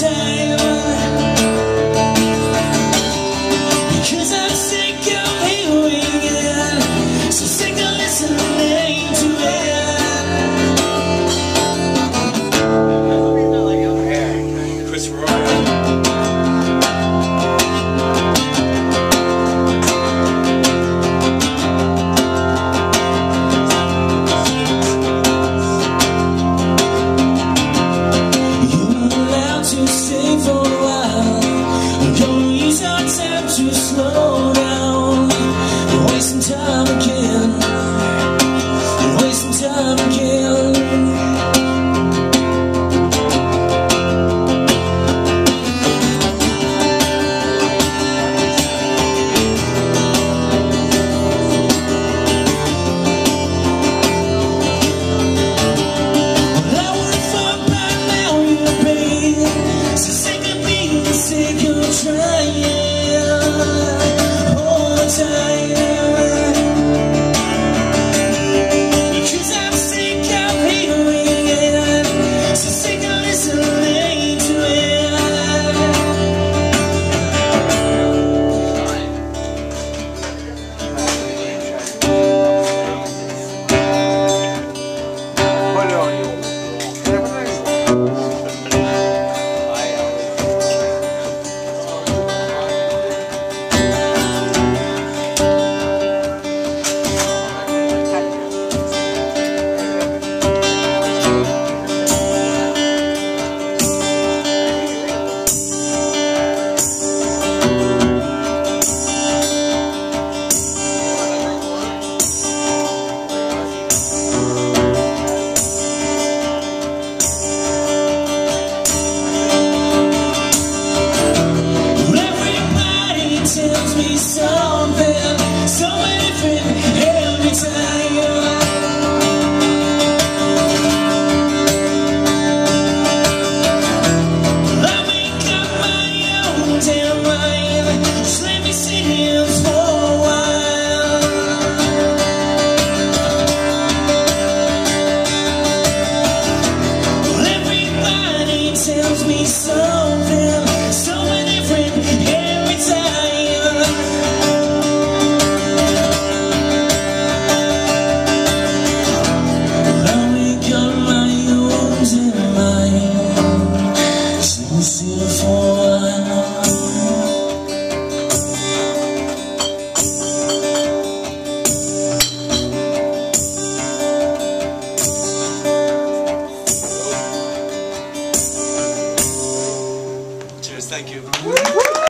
time slow down.